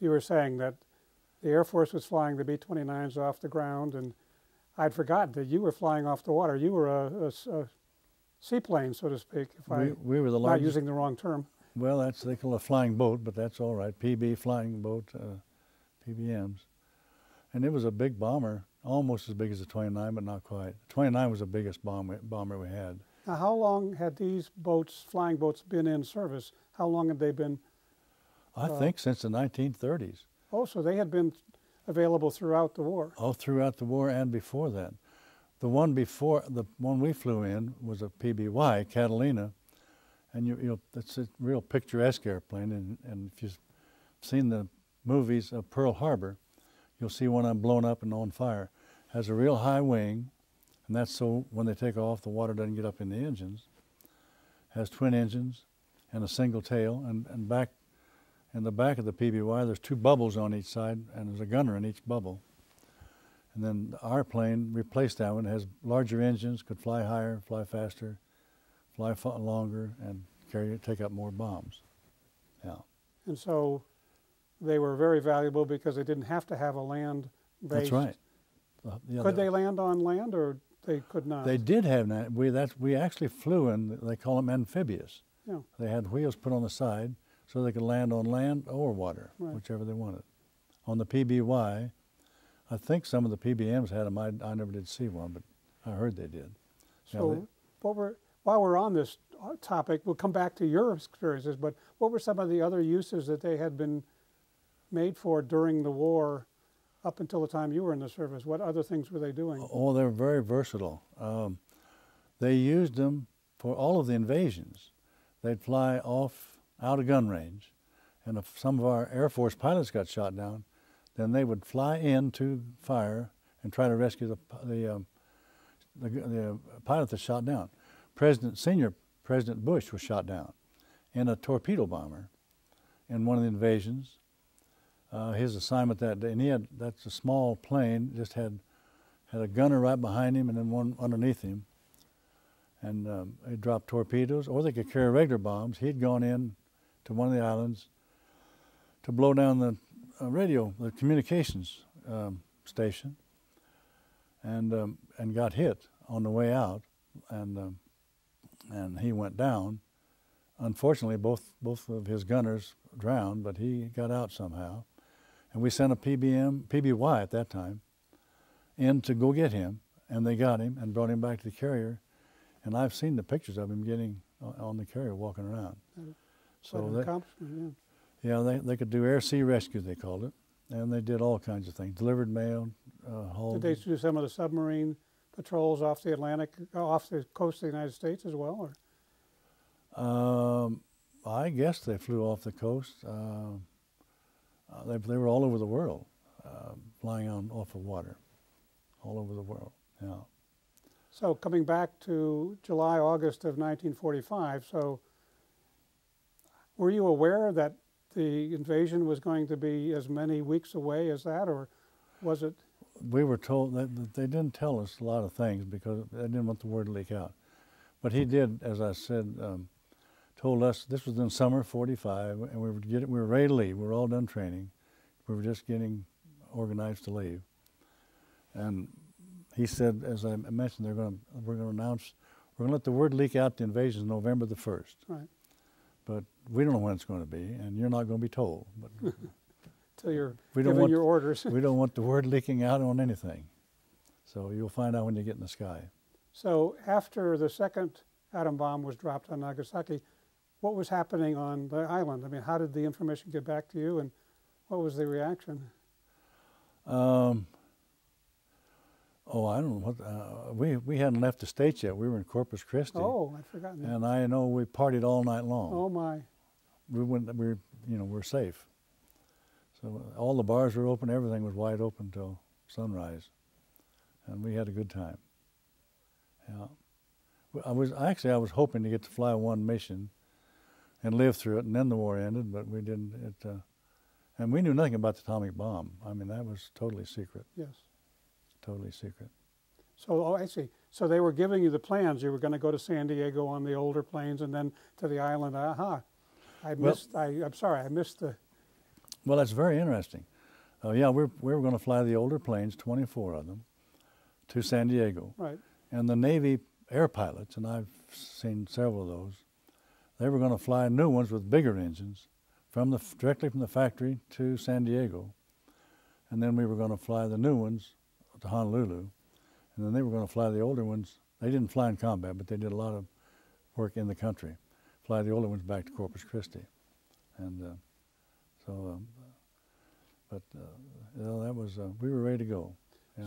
you were saying that the Air Force was flying the B-29s off the ground, and I'd forgotten that you were flying off the water. You were a, a, a seaplane, so to speak, if We, I we were the not using the wrong term. Well, that's they call it a flying boat, but that's all right. PB flying boat, uh, PBMs, and it was a big bomber, almost as big as the 29, but not quite. The 29 was the biggest bomb bomber we had. Now, how long had these boats, flying boats, been in service? How long had they been? I Uh, think since the 1930s, Oh, so they had been available throughout the war. all throughout the war and before that. The one before the one we flew in was a PBY Catalina, and you you know it's a real picturesque airplane. And, and if you've seen the movies of Pearl Harbor, you'll see one of them blown up and on fire. Has a real high wing, and that's so when they take off, the water doesn't get up in the engines. Has twin engines and a single tail, and, and back in the back of the PBY, there's two bubbles on each side, and there's a gunner in each bubble. And then our plane replaced that one. It has larger engines, could fly higher, fly faster, fly longer, and carry take up more bombs. Yeah, And so they were very valuable because they didn't have to have a land base. that's right. The- yeah, Could the- they land on land or they could not? They did have that. We that's we actually flew in. They call them amphibious. Yeah. They had wheels put on the side so they could land on land or water, Right. whichever they wanted. On the PBY, I think some of the PBMs had them. I, I never did see one, but I heard they did. So, they- what were while we're on this uh, topic, we'll come back to your experiences. But what were some of the other uses that they had been made for during the war, up until the time you were in the service? What other things were they doing? Oh, they were very versatile. Um, they used them for all of the invasions. They'd fly off out of gun range, and if some of our Air Force pilots got shot down, then they would fly in to fire and try to rescue the the, um, the, the pilot that shot down. President Senior President Bush was shot down in a torpedo bomber in one of the invasions. Uh, his assignment that day, and he had that's a small plane, just had had a gunner right behind him and then one underneath him. And um, they dropped torpedoes, or they could carry regular bombs. He'd gone in to one of the islands to blow down the uh, radio, the communications um, station, and um, and got hit on the way out, and um, and he went down. Unfortunately, both both of his gunners drowned, but he got out somehow. And we sent a PBM, PBY at that time, in to go get him, and they got him and brought him back to the carrier. And I've seen the pictures of him getting on the carrier walking around. Quite So they, accomplishment, yeah, they, they could do air sea rescue, they called it, and they did all kinds of things. Delivered mail, uh, hauled. Did they do some of the submarine patrols off the Atlantic, uh, off the coast of the United States as well? Or Um, I guess they flew off the coast. Uh, uh, they, they were all over the world, uh, flying on off of water, all over the world. Yeah. So coming back to July, August of 1945, so were you aware that the invasion was going to be as many weeks away as that, or was it? we were told that, that they didn't tell us a lot of things because they didn't want the word to leak out. But he did, as I said, um, told us this was in summer '45, and we were getting, we were ready to leave. We were all done training. We were just getting organized to leave. And he said, as I mentioned, they're going to we're going to announce we're going to let the word leak out. The invasion is November the first. Right. But we don't know when it's going to be, and you're not going to be told. But Till you're We don't want- your orders. we don't want the word leaking out on anything. So you'll find out when you get in the sky. so after the second atom bomb was dropped on Nagasaki, what was happening on the island? I mean, how did the information get back to you, and what was the reaction? Um, oh, I don't know what. Uh, we we hadn't left the state yet. We were in Corpus Christi, Oh, I'd forgotten that. and I know we partied all night long. Oh my. We went. We were, you know, we're safe. So all the bars were open. Everything was wide open till sunrise, and we had a good time. Yeah. I was actually I was hoping to get to fly one mission, and live through it, and then the war ended. But we didn't. It. Uh, and we knew nothing about the atomic bomb. I mean, that was totally secret. Yes. Totally secret. So, oh, I see. So they were giving you the plans. You were going to go to San Diego on the older planes and then to the island. Aha. I Well- missed, I, I'm sorry, I missed the, Well, that's very interesting. Uh, yeah, we're, we were going to fly the older planes, 24 of them, to San Diego. Right. And the Navy air pilots, and I've seen several of those, they were going to fly new ones with bigger engines from the, directly from the factory to San Diego. And then we were going to fly the new ones to Honolulu. And then they were going to fly the older ones. They didn't fly in combat, but they did a lot of work in the country. Fly the older ones back to Corpus Christi. And uh, so, um, but uh, you know, that was, uh, we were ready to go.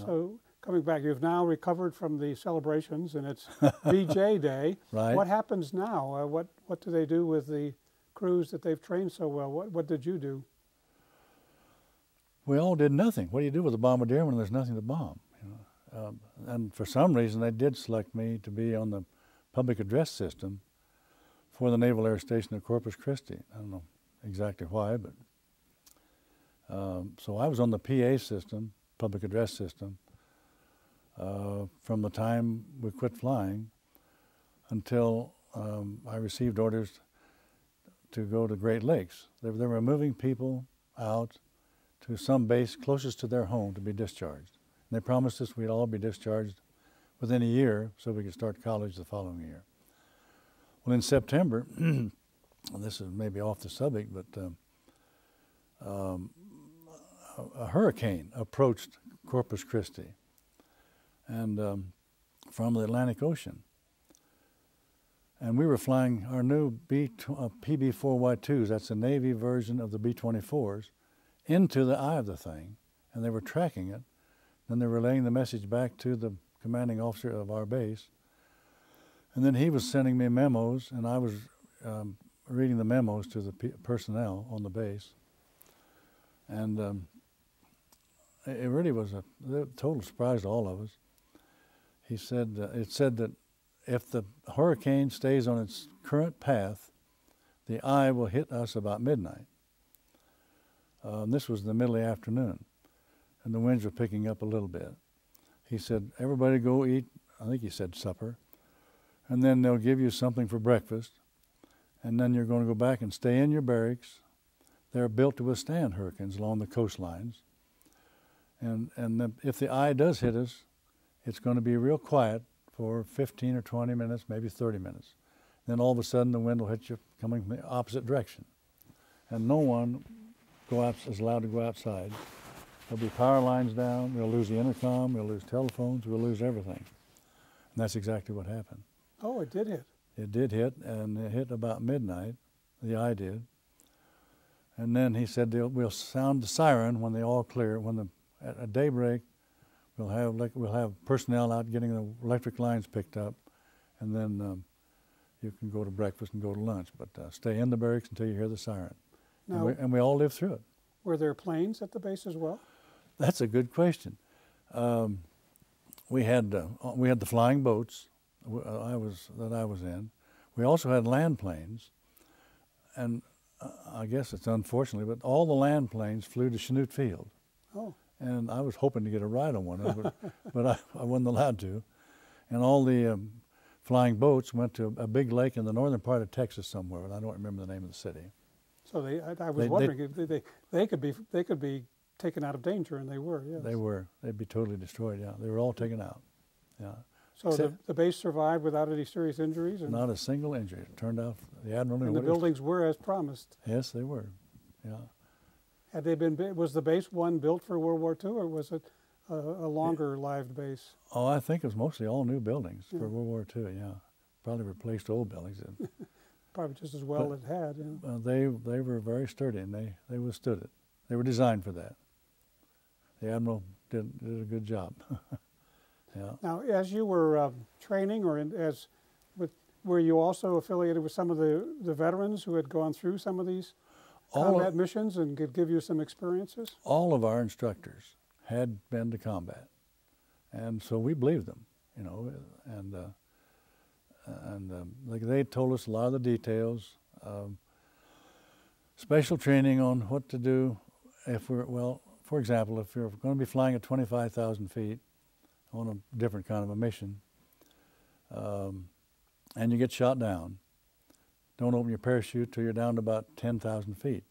So coming back, you've now recovered from the celebrations, and it's VJ Day. Right. What happens now? Uh, what what do they do with the crews that they've trained so well? What what did you do? We all did nothing. What do you do with a bombardier when there's nothing to bomb? You know? um, and for some reason, they did select me to be on the public address system for the Naval Air Station at Corpus Christi. I don't know exactly why, but um, so I was on the PA system, public address system, uh, from the time we quit flying until um, I received orders to go to Great Lakes. They, they were moving people out to some base closest to their home to be discharged. And they promised us we'd all be discharged within a year so we could start college the following year. Well, in September, this is maybe off the subject, but um, um, a, hurricane approached Corpus Christi and um, from the Atlantic Ocean. And we were flying our new B, uh, PB4Y2s, that's a Navy version of the B 24s, into the eye of the thing. And they were tracking it. Then they were relaying the message back to the commanding officer of our base. And then he was sending me memos, and I was um, reading the memos to the personnel on the base. And um, it really was a total surprise to all of us. He said, uh, it said that if the hurricane stays on its current path, the eye will hit us about midnight. Uh, this was in the middle of the afternoon, and the winds were picking up a little bit. He said, Everybody go eat, I think he said supper, and then they'll give you something for breakfast, and then you're going to go back and stay in your barracks. They're built to withstand hurricanes along the coastlines. And, and the, if the eye does hit us, it's going to be real quiet for 15 or 20 minutes, maybe 30 minutes. Then all of a sudden the wind will hit you coming from the opposite direction. And no one go out, is allowed to go outside. There'll be power lines down, we'll lose the intercom, we'll lose telephones, we'll lose everything. And that's exactly what happened. Oh, it did hit. It did hit, and it hit about midnight, the eye did. And then he said, we'll sound the siren when they all clear, when the at, daybreak, we'll have like we'll have personnel out getting the electric lines picked up, and then um, you can go to breakfast and go to lunch. But uh, stay in the barracks until you hear the siren. Now, and, we, and we all lived through it. Were there planes at the base as well? That's a good question. Um, we had uh, we had the flying boats. Uh, I was that I was in. We also had land planes, and uh, I guess it's unfortunately, but all the land planes flew to Chanute Field. Oh and I was hoping to get a ride on one, of but, but I, I wasn't allowed to. And all the um, flying boats went to a big lake in the northern part of Texas somewhere, and I don't remember the name of the city. So they, I, I was They- wondering if they, they, they could be, they could be taken out of danger, and they were, yes. They were, they'd be totally destroyed, yeah. They were all taken out, yeah. So the, except- the base survived without any serious injuries, Not a single injury. It turned out the admiral and the what he was- buildings were as promised. Yes, they were, yeah. Had they been, was the base one built for World War II, or was it a, a longer lived base? Oh, I think it was mostly all new buildings Yeah. for World War II, yeah. Probably replaced old buildings. Probably just as well But- it had, yeah. Uh, they they were very sturdy and they, they withstood it. They were designed for that. The admiral did did a good job. yeah. Now, as you were um, training, or in, as with, were you also affiliated with some of the, the veterans who had gone through some of these All combat of, missions and could give you some experiences? all of our instructors had been to combat, and so we believed them. You know, and uh, and um, like they told us a lot of the details. Um, special training on what to do if we're well. For example, if you're going to be flying at 25,000 feet on a different kind of a mission, um, and you get shot down, don't open your parachute till you're down to about 10,000 feet.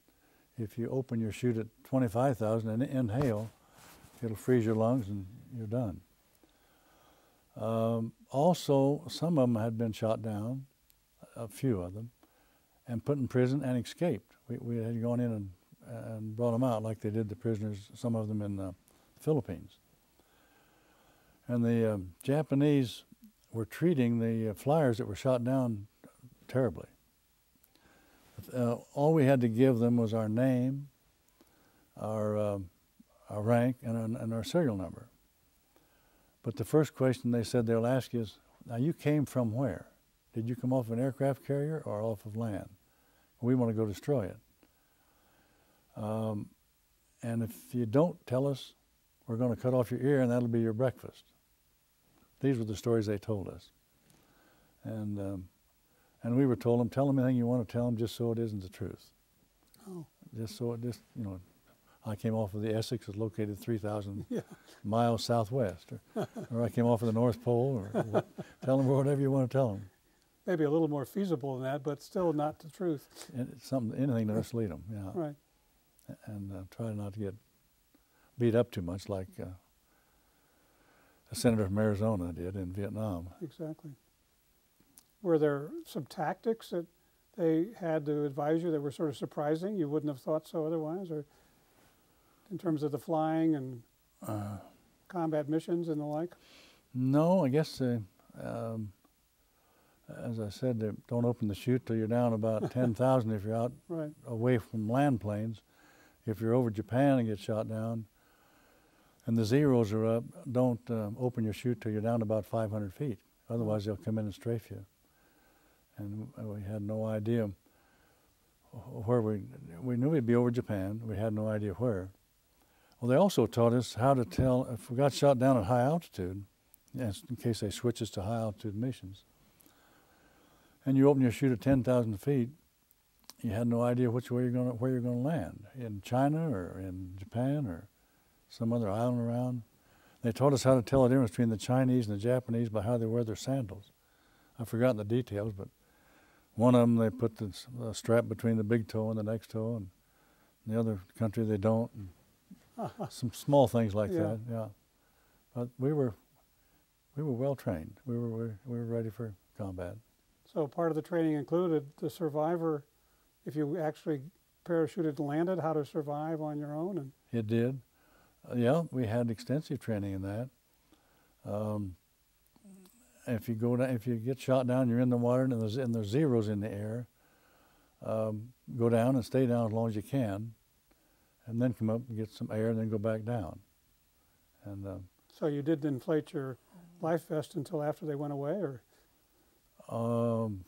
if you open your chute at 25,000 and inhale, it'll freeze your lungs and you're done. Um, also, some of them had been shot down, a few of them, and put in prison and escaped. We, we had gone in and, and brought them out like they did the prisoners, some of them in the Philippines. And the um, Japanese were treating the uh, flyers that were shot down terribly. Uh, all we had to give them was our name, our, uh, our rank, and, and our serial number. But the first question they said they'll ask you is, now you came from where? Did you come off an aircraft carrier or off of land? We want to go destroy it. Um, and if you don't tell us, we're going to cut off your ear and that'll be your breakfast. These were the stories they told us. And, um, and we were told them, tell them anything you want to tell them just so it isn't the truth. Oh. Just so it just, you know, I came off of the Essex, it's located 3,000 Yeah. miles southwest. Or, or I came off of the North Pole, or wha- tell them whatever you want to tell them. Maybe a little more feasible than that, but still not the truth. And something, anything to mislead them, yeah. Right. And uh, try not to get beat up too much like uh, the senator from Arizona did in Vietnam. Exactly. Were there some tactics that they had to advise you that were sort of surprising? You wouldn't have thought so otherwise, or in terms of the flying and Uh, combat missions and the like? no, I guess, uh, um, as I said, they don't open the chute till you're down about 10,000 if you're out Right. away from land planes. If you're over Japan and get shot down, and the zeros are up, don't um, open your chute till you're down about 500 feet. Otherwise, they'll come in and strafe you. And we had no idea where we we knew we'd be over Japan. We had no idea where. Well, they also taught us how to tell if we got shot down at high altitude, in case they switch us to high altitude missions. And you open your chute at 10,000 feet, you had no idea which way you're going where you're going to land in China or in Japan or some other island around. They taught us how to tell the difference between the Chinese and the Japanese by how they wear their sandals. I've forgotten the details, but one of them they put the strap between the big toe and the next toe, and the other country they don't. And some small things like Yeah. that, yeah. But we were we were well trained. We were, we were we were ready for combat. So part of the training included the survivor, if you actually parachuted and landed, how to survive on your own, and It did. Uh, yeah, we had extensive training in that. Um, if you go down, if you get shot down, you're in the water and there's and there's zeros in the air. Um, go down and stay down as long as you can, and then come up and get some air and then go back down. And um, so you didn't inflate your life vest until after they went away, or um,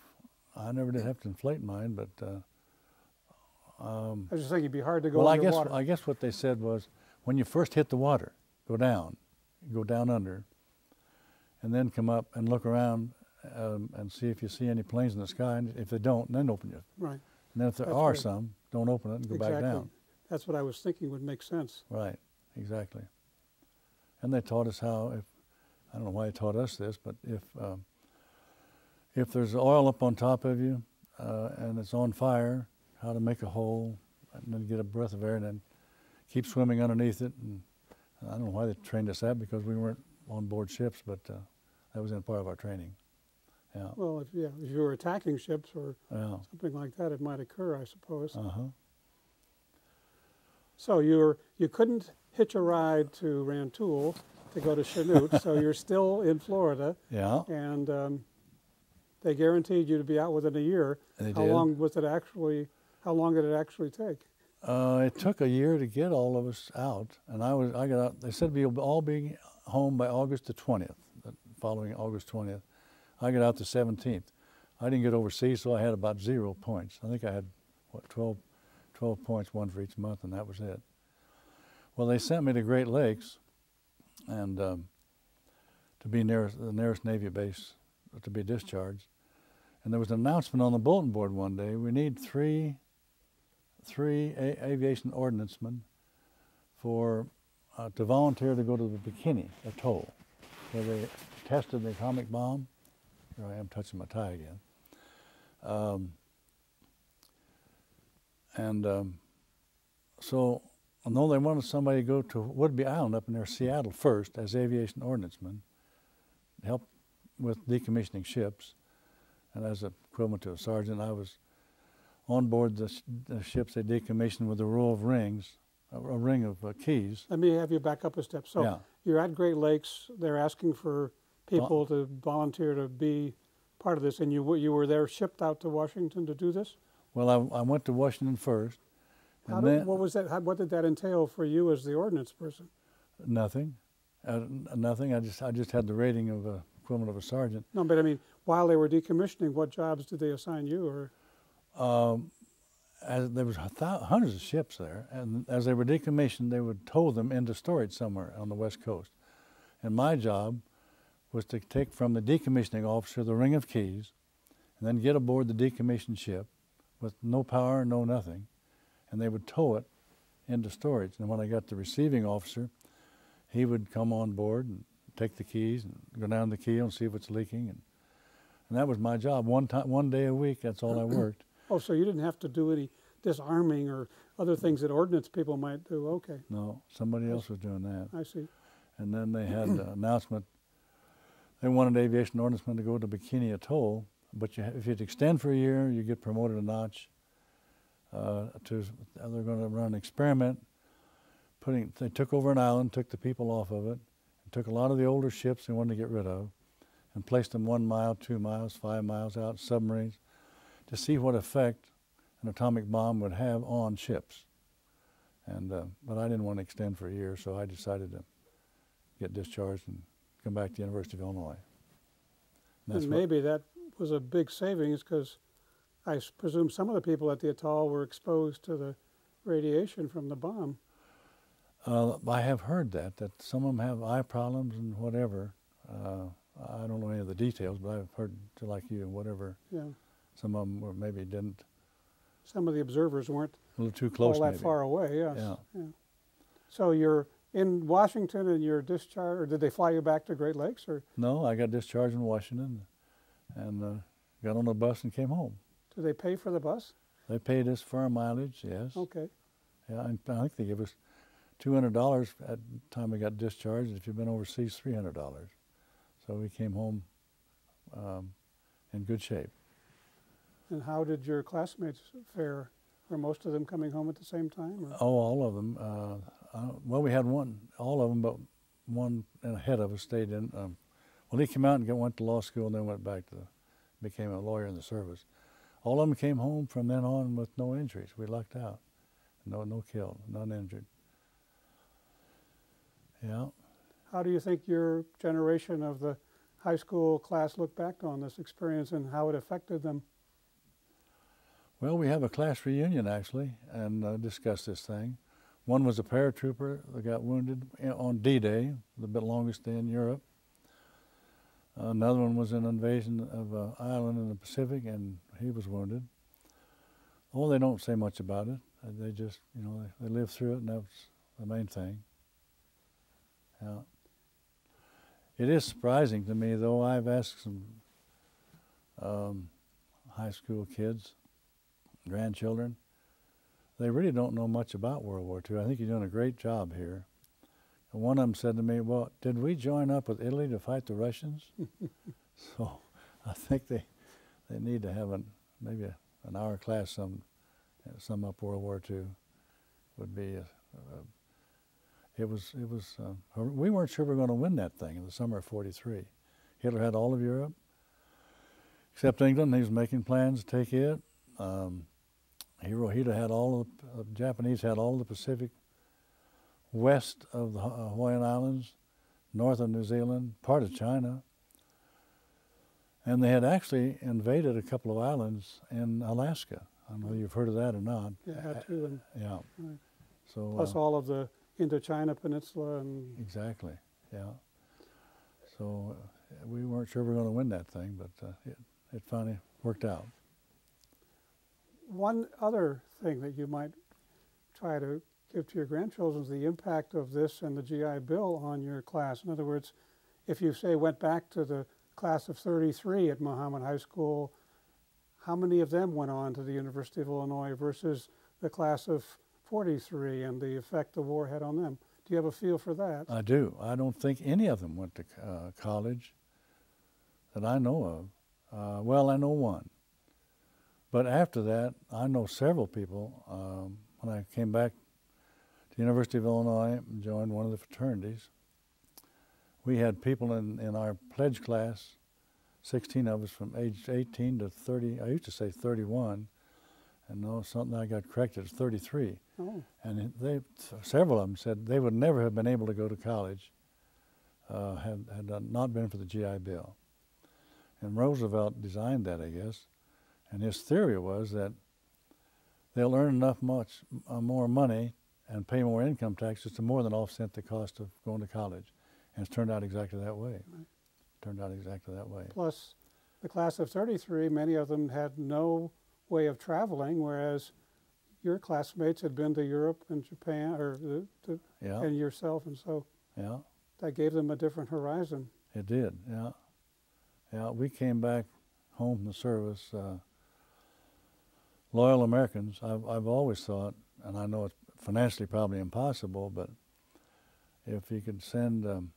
I never did have to inflate mine, but uh, um, I was just thinking it'd be hard to go well, I guess underwater. I guess what they said was when you first hit the water, go down, go down under, and then come up and look around um, and see if you see any planes in the sky. And if they don't, then open it. right. And then if there That's are right. some, don't open it and go exactly. back down. That's what I was thinking would make sense. Right, exactly. And they taught us how if I don't know why they taught us this, but if um, if there's oil up on top of you uh, and it's on fire, how to make a hole and then get a breath of air and then keep swimming underneath it. And I don't know why they trained us that because we weren't on board ships, but uh, that was in part of our training. Yeah, Well, if yeah, if you were attacking ships or yeah, something like that, it might occur, I suppose. uh huh. So you were you couldn't hitch a ride to Rantoul to go to Chanute, so you're still in Florida, Yeah, and um, they guaranteed you to be out within a year. they how did. long was it actually? How long did it actually take? Uh, it took a year to get all of us out, and I was I got out. They said we'll all be home by August the twentieth, the following August twentieth. I got out the seventeenth. I didn't get overseas, so I had about zero points. I think I had what 12, 12 points, one for each month, and that was it. Well, they sent me to Great Lakes, and um, to be near the nearest Navy base to be discharged. And there was an announcement on the bulletin board one day. We need three three aviation ordnancemen for uh, to volunteer to go to the Bikini Atoll, where they tested the atomic bomb. Here I am touching my tie again. Um, and um, so although they wanted somebody to go to Whidbey Island up near Seattle first as aviation ordnanceman, help with decommissioning ships, and as a equivalent to a sergeant, I was on board the, sh- the ships they decommissioned with a row of rings, a, a ring of uh, keys. Let me have you back up a step. So yeah, you're at Great Lakes. They're asking for people to volunteer to be part of this, and you you were there shipped out to Washington to do this. Well, I, I went to Washington first, How and did, then what was that? How, what did that entail for you as the ordnance person? nothing, uh, nothing. I just I just had the rating of a equivalent of a sergeant. No, but I mean, while they were decommissioning, what jobs did they assign you? Or um, as there was hundreds of ships there, and as they were decommissioned, they would tow them into storage somewhere on the west coast. And my job was to take from the decommissioning officer the ring of keys, and then get aboard the decommissioned ship with no power, no nothing, and they would tow it into storage. And when I got the receiving officer, he would come on board and take the keys and go down the keel and see if it's leaking, and and that was my job. One time, one day a week. That's all I uh, uh, worked. oh, so you didn't have to do any disarming or other things that ordnance people might do. Okay, No, somebody else was doing that. I see. And then they had an announcement. They wanted aviation ordnancemen to go to Bikini Atoll, but you, if you'd extend for a year, you get promoted a notch. Uh, to they're going to run an experiment. Putting they took over an island, took the people off of it, and took a lot of the older ships they wanted to get rid of, and placed them one mile, two miles, five miles out submarines, to see what effect an atomic bomb would have on ships. And uh, but I didn't want to extend for a year, so I decided to get discharged and come back to the University of Illinois. And and maybe that was a big savings because I presume some of the people at the atoll were exposed to the radiation from the bomb. uh, I have heard that that some of them have eye problems and whatever. Uh, I don't know any of the details, but I've heard, to like you, whatever. Yeah, Some of them were maybe didn't some of the observers weren't a little too close. all that maybe. far away. Yes. Yeah. So you're in Washington and you're discharged, or did they fly you back to Great Lakes, or No, I got discharged in Washington, and uh, got on a bus and came home. do they pay for the bus? They paid us for our mileage, yes. Okay. Yeah, and I think they gave us two hundred dollars at the time we got discharged. If you've been overseas, three hundred dollars. So we came home um, in good shape. And how did your classmates fare? Were most of them coming home at the same time? Or? Oh, all of them. Uh, uh, well, we had one, all of them, but one ahead of us stayed in. Um, well, he came out and got, went to law school, and then went back to, became a lawyer in the service. All of them came home from then on with no injuries. We lucked out. No, no killed, none injured. Yeah. How do you think your generation of the high school class looked back on this experience and how it affected them? Well, we have a class reunion actually, and uh, discuss this thing. One was a paratrooper that got wounded on D-Day, the longest day in Europe. Another one was an invasion of an island in the Pacific, and he was wounded. Oh, they don't say much about it. Uh, They just, you know, they, they live through it, and that's the main thing. Yeah. It is surprising to me, though. I've asked some um, high school kids grandchildren, they really don't know much about World War II. I think you're doing a great job here. And one of them said to me, "Well, did we join up with Italy to fight the Russians?" so I think they they need to have an maybe a, an hour class some uh, sum up World War II would be. A, a, it was it was uh, we weren't sure we were going to win that thing in the summer of '43. Hitler had all of Europe except England. He was making plans to take it. Um, Hirohito had all of the uh, Japanese had all the Pacific west of the uh, Hawaiian Islands, north of New Zealand, part of China, and they had actually invaded a couple of islands in Alaska. I don't know if you've heard of that or not. Yeah, had to, and Yeah. Right. So plus uh, all of the Indochina Peninsula and exactly, yeah. So uh, we weren't sure we were going to win that thing, but uh, it, it finally worked out. One other thing that you might try to give to your grandchildren is the impact of this and the GI Bill on your class. In other words, if you say went back to the class of 33 at Mahomet High School, how many of them went on to the University of Illinois versus the class of 43 and the effect the war had on them. Do you have a feel for that? I do. I don't think any of them went to uh, college that I know of. Uh, well, I know one. But after that, I know several people. Um, when I came back University of Illinois joined one of the fraternities, we had people in, in our pledge class, 16 of us from age 18 to 30. I used to say 31, and no, something I got corrected. It's 33. Oh, And they, several of them said they would never have been able to go to college uh, had, had not been for the GI Bill. And Roosevelt designed that, I guess. And his theory was that they'll earn enough much uh, more money and pay more income taxes to more than offset the cost of going to college. And it's turned out exactly that way. Right. Turned out exactly that way. plus the class of 33, many of them had no way of traveling, whereas your classmates had been to Europe and Japan, or the, to, Yeah, and yourself, and so yeah. that gave them a different horizon. It did, yeah. Yeah, we came back home from the service, uh, loyal Americans. I've, I've always thought, and I know it's financially probably impossible, but if you could send um,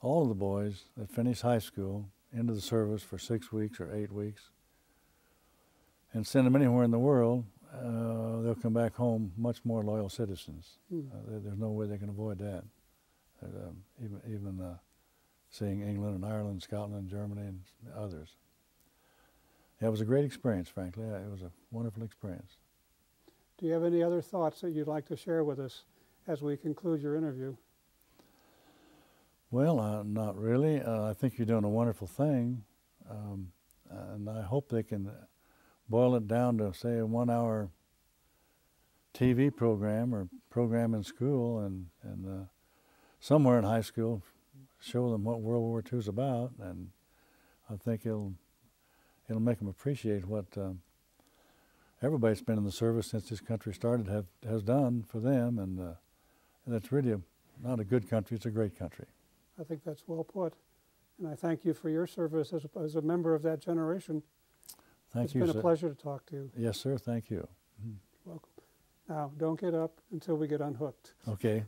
all of the boys that finish high school into the service for six weeks or eight weeks and send them anywhere in the world, uh, they'll come back home much more loyal citizens. Hmm. Uh, there, there's no way they can avoid that. Um, even even uh, seeing England and Ireland, Scotland, Germany, and others. Yeah, it was a great experience, frankly. It was a wonderful experience. Do you have any other thoughts that you'd like to share with us as we conclude your interview? Well, uh, not really. Uh, I think you're doing a wonderful thing, um, and I hope they can boil it down to say a one-hour TV program or program in school, and and uh, somewhere in high school, show them what World War II is about, and I think it'll it'll make them appreciate what um, everybody that's been in the service since this country started have has done for them, and, uh, and it's really a, not a good country; it's a great country. I think that's well put. And I thank you for your service as a, as a member of that generation. Thank it's you. It's been a pleasure to talk to you. Yes, sir. Thank you. Welcome. Now, don't get up until we get unhooked. Okay.